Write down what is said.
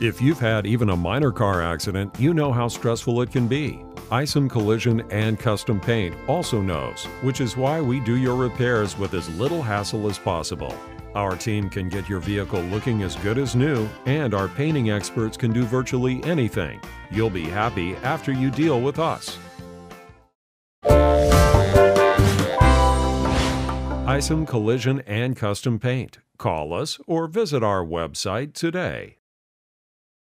If you've had even a minor car accident, you know how stressful it can be. Isom Collision and Custom Paint also knows, which is why we do your repairs with as little hassle as possible. Our team can get your vehicle looking as good as new, and our painting experts can do virtually anything. You'll be happy after you deal with us. Isom Collision and Custom Paint. Call us or visit our website today.